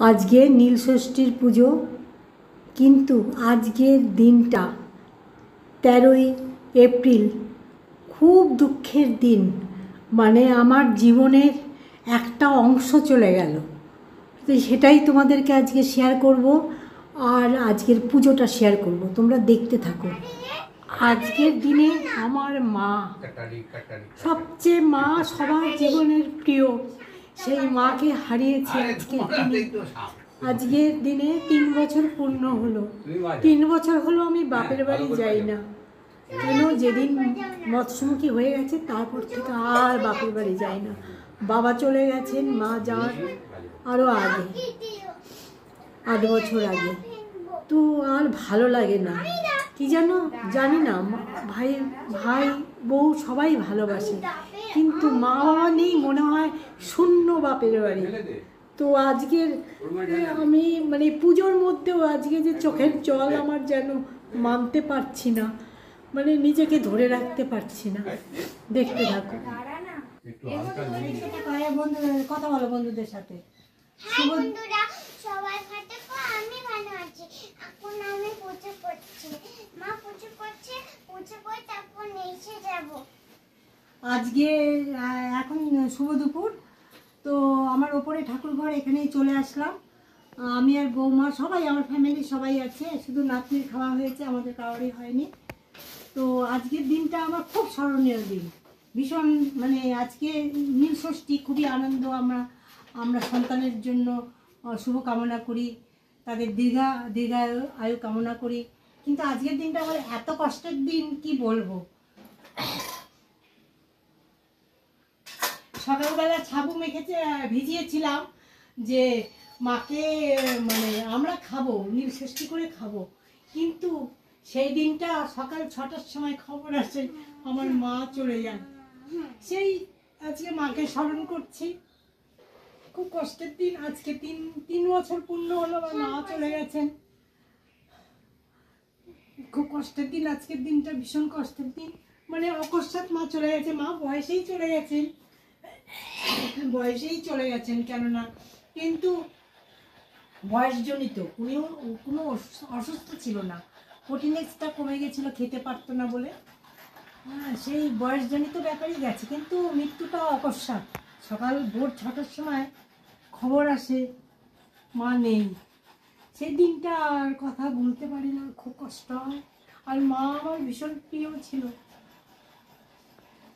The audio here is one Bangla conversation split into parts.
আজকে নীলষষ্ঠীর পুজো কিন্তু আজকের দিনটা তেরোই এপ্রিল। খুব দুঃখের দিন। মানে আমার জীবনের একটা অংশ চলে গেল। তো সেটাই তোমাদেরকে আজকে শেয়ার করব আর আজকের পুজোটা শেয়ার করব। তোমরা দেখতে থাকো। আজকের দিনে আমার মা সবচেয়ে মা সবার জীবনের প্রিয়। সেই মাকে হারিয়েছি আজকে। দিনে আজকের দিনে তিন বছর পূর্ণ হলো। তিন বছর হলো আমি বাপের বাড়ি যাই না। কেন যেদিন মৎস্যমুখী হয়ে গেছে তারপর থেকে আর বাপের বাড়ি যাই না। বাবা চলে গেছেন মা যান আরও আগে আট বছর আগে। তো আর ভালো লাগে না। কি জানো? জানি না ভাই ভাই বউ সবাই ভালোবাসে। কিন্তু মা বাবা নেই মনে হয় শূন্য বাপের বাড়ি। তো আজকের আমি মানে পুজোর মধ্যেও আজকে যে চোখের জল আমার যেন মানতে পারছি না মানে নিজেকে ধরে রাখতে পারছি না। দেখতে থাকো। কথা বলো বন্ধুদের সাথে। বন্ধুরা সবাই ভালো আমি ভালো আছি। এখন আমি পুজো করছি। মা পুজো করছে পুজো করে তারপর নিচে যাব। আজকে এখন শুভ দুপুর। তো আমার ওপরে ঠাকুর ঘর, এখানেই চলে আসলাম। আমি আর বৌমা সবাই, আমার ফ্যামিলি সবাই আছে। শুধু নাতনির খাওয়া হয়েছে, আমাদের কারোরই হয়নি। তো আজকের দিনটা আমার খুব স্মরণীয় দিন। ভীষণ মানে আজকে নীল ষষ্ঠী, খুবই আনন্দ আমরা আমরা সন্তানের জন্য শুভ কামনা করি। তাদের দীর্ঘা দীর্ঘায়ু আয়ু কামনা করি। কিন্তু আজকের দিনটা আমার এত কষ্টের দিন, কি বলব? সকালবেলা ছাবু মেখেছে ভিজিয়েছিলাম যে মাকে মানে আমরা খাব নীল ষষ্ঠী করে খাব। কিন্তু সেই দিনটা সকাল ছটার সময় খবর আসে, আমার মা চলে যান। সেই আজকে মাকে স্মরণ করছি। খুব কষ্টের দিন, আজকে তিন তিন বছর পূর্ণ হলো মা চলে গেছেন। খুব কষ্টের দিন, আজকের দিনটা ভীষণ কষ্টের দিন। মানে অকস্মাৎ মা চলে গেছে, মা বয়সেই চলে গেছেন বয়সেই চলে গেছেন কেননা কিন্তু বয়সজনিত কোনো অসু- অসুস্থ ছিল না। প্রোটিনেক্সটা কমে গেছিল, খেতে পারতো না বলে। হ্যাঁ সেই বয়সজনিত ব্যাপারই গেছে, কিন্তু মৃত্যুটা অকস্মাৎ। সকাল ভোর ছটার সময় খবর আসে, মা নেই। সেই দিনটা আর কথা বলতে পারি না, খুব কষ্ট হয়। আর মা আমার ভীষণ প্রিয় ছিল।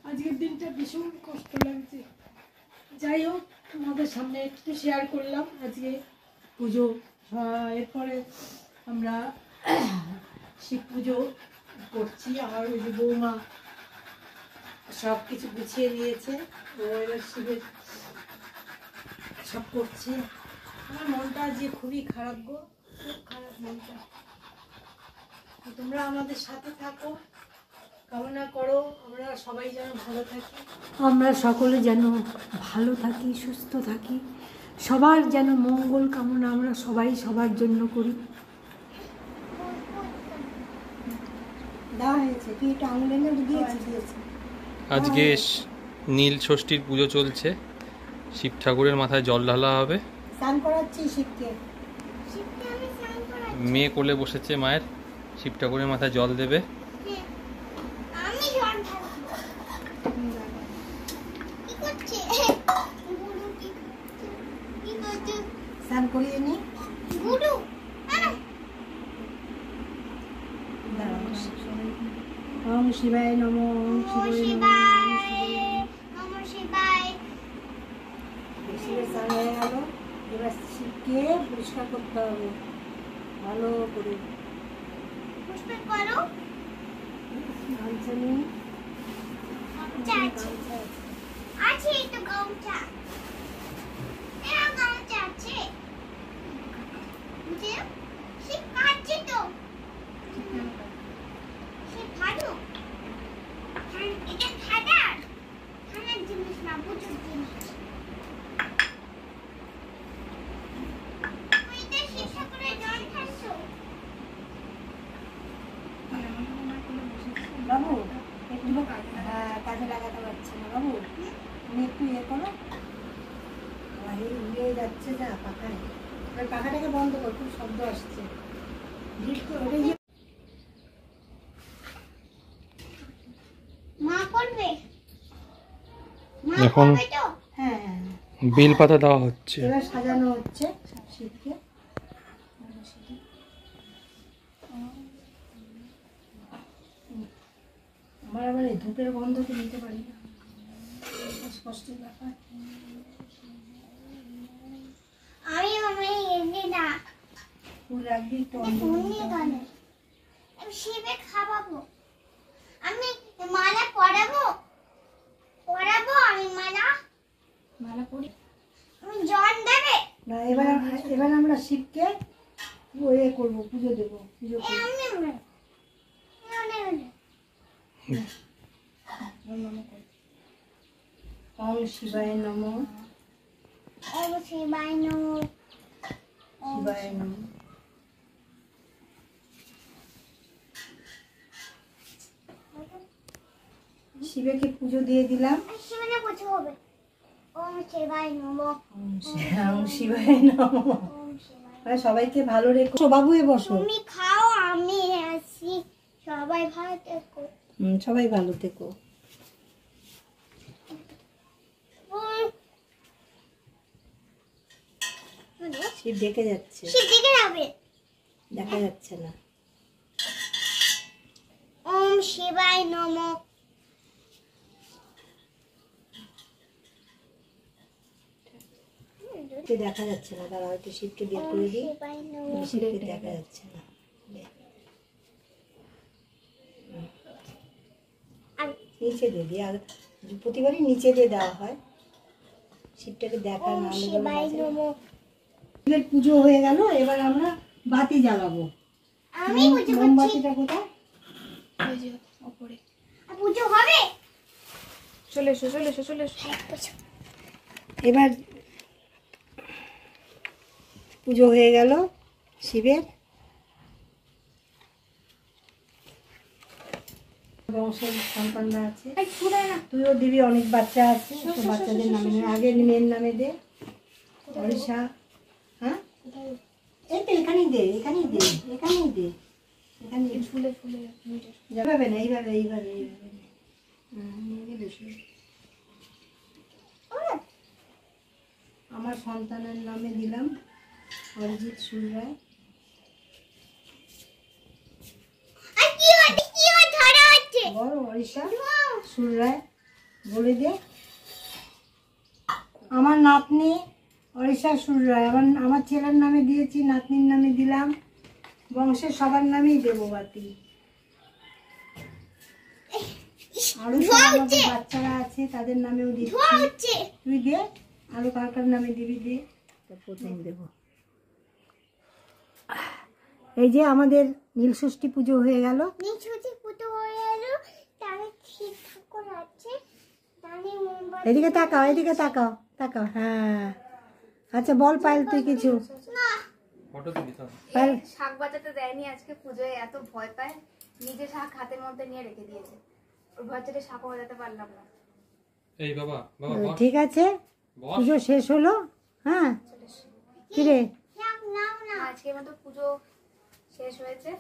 আজকের দিনটা ভীষণ কষ্ট লাগছে যাই হোক, তোমাদের সামনে একটু শেয়ার করলাম আজকে পুজো। এরপরে আমরা শিব পুজো করছি। আমার ওই যে বৌমা সব কিছু গুছিয়ে নিয়েছে। এবার শিবের সব করছে। আমার মনটা আজকে খুবই খারাপ গো, খুব খারাপ মনটা। তোমরা আমাদের সাথে থাকো। কামনা করো আমরা সবাই যেন ভালো থাকি। আমরা সকলে যেন ভালো থাকি সুস্থ থাকি। সবার যেন মঙ্গল কামনা আমরা সবাই সবার জন্য করি। দিয়েছি আজকে নীল ষষ্ঠীর পুজো চলছে। শিব ঠাকুরের মাথায় জল ঢালা হবে। মেয়ে কোলে বসেছে মায়ের। শিব ঠাকুরের মাথায় জল দেবে আমি জল ঢালবো কি করছে গুরু কি কি করছে স্নান করিয়ে নি। গুরু ওম শিবায় নম ওম শিবায় নম শিবায় শিবের হয়ে গেল। এবার শিবকে পরিষ্কার করতে হবে। ভালো করে। পুষ্পে করো। গামছা নিয়ে। আছে। আছে এই তো গামছা এরা গামছা আছে যে শিব কাটছে তো শিব ভালো ঠান- এটা ঠান্ডার ঠান্ডার জিনিস না প্রচুর জিনিস তুই তো শিব ঠাকুরের জল খাচ্ছ বাবু একটু হ্যাঁ কাজে লাগাতে পারছি না বাবু তুমি একটু ইয়ে করো আমার এই উড়ে যাচ্ছে যা পাখায়। এবার পাখাটাকে বন্ধ কর খুব শব্দ আসছে। গিট করে- ওটা মা করবে? মা এখন- তো? হ্যাঁ হ্যাঁ হ্যাঁ। বেল পাতা দেওয়া হচ্ছে। এবার সাজানো হচ্ছে আমার আবার এই ধূপের গন্ধ তো নিতে পারি না। স্পষ্ট ব্যাপার আমি আমি এমনি না ফুল রাখবি একটু আমি শিবে খাওয়াবো। আমি মালা পরাবো? পরাবো আমি মালা? মালা পরি আমি জন দেবে? না এবার এবার আমরা শিবকে ইয়ে করব পুজো দেবো পুজো করব। ওম শিবায় নম। ওম শিবায় নমো। শিবায় নম। শিবেকে পুজো দিয়ে দিলাম। আর শিবানে পুজো হবে। ওম শিবায় নমো। ওম শিবায় নম। ওম শিবায় সবাইকে ভালো রেখো। বাবু এ বসো। তুমি খাও আমি আসি। সবাই ভালো থেকো। হুম, সবাই ভালো থেকো। শিব ডেকে যাচ্ছে। শিব যাবে। দেখা যাচ্ছে না। ওম শিবায় নমো। শিবকে দেখা যাচ্ছে না তারা হয়তো শিবকে বের করে দিই। শিবকে দেখা যাচ্ছে না। নিচে দিয়ে দিই আর প্রতিবারই নিচে দিয়ে দেওয়া হয়। শিবটাকে দেখা না শিবের পুজো হয়ে গেল এবার আমরা বাতি জ্বালাবো। আমি পুজো করছি। মোমবাতিটা কোথায়? আর পুজো হবে? চলে এসো চলে এসো চলে এসো। এবার পুজো হয়ে গেল শিবের। বংশের সন্তানরা আছে। তুইও দিবি অনেক বাচ্চা আছে। তো বাচ্চাদের নামে নে। আগে মেয়ের নামে দে। অরিষা হ্যাঁ? এই তো এখানেই দে এখানেই দে এখানেই দে এখানেই দে। ফুলে ফুলে এইভাবে না এইভাবে এইভাবে আমার সন্তানের নামে দিলাম। অরিজিৎ সুর রায়। বড় অরিষা। সুর বলে দে। আমার নাতনি অরিষা সুর রায়। আমার আমার ছেলের নামে দিয়েছি নাতনির নামে দিলাম। বংশের সবার নামেই দেবো বাতি। আরও বাচ্চারা আছে তাদের নামেও দিচ্ছি। তুই দে আরও কার কার নামে দিবি দে। তো প্রথম দেব। এই যে আমাদের নীলষষ্ঠী পুজো হয়ে গেল। নিচুতে পুজো হয়ে এলো তাহলে ঠিক ঠাকুর আছে। এদিকে তাকাও এদিকে তাকাও তাকাও হ্যাঁ। আচ্ছা বল পাইল তুই কিছু। না। ফটো তো পাইল শাক বাজাতে দেয়নি আজকে পুজোয় এত ভয় পায়। নিজে শাক হাতের মধ্যে নিয়ে রেখে দিয়েছে। ওর ভয় চেটে শাকও বাজাতে পারলাম না। এই বাবা বাবা ঠিক আছে। পুজো শেষ হলো? হ্যাঁ। কিরে? শাক আজকের মতো পুজো শেষ হয়েছে।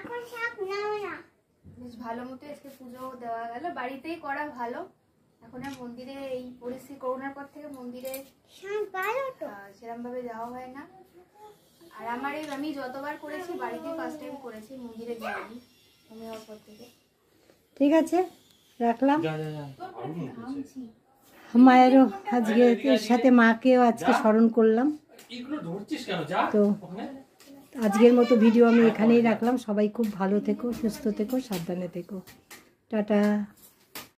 এখন শাক নাও না বেশ ভালো মতো আজকে পুজো দেওয়া গেল। বাড়িতেই করা ভালো। এখন আর মন্দিরে এই পরিস্থিতি করোনার পর থেকে মন্দিরে শাক ভালো তো। সেরকম ভাবে যাওয়া হয় না। আর আমার এই আমি যতবার করেছি বাড়িতেই ফার্স্ট টাইম করেছি মন্দিরে যাইনি আমি হওয়ার পর থেকে। ঠিক আছে রাখলাম। যা যা যা। মায়েরও আজকে এর সাথে মাকেও আজকে স্মরণ করলাম। এগুলো ধরছিস কেন? যা তো ওখানে। আজকের মতো ভিডিও আমি এখানেই রাখলাম। সবাই খুব ভালো থেকো, সুস্থ থেকো, সাবধানে থেকো। টাটা।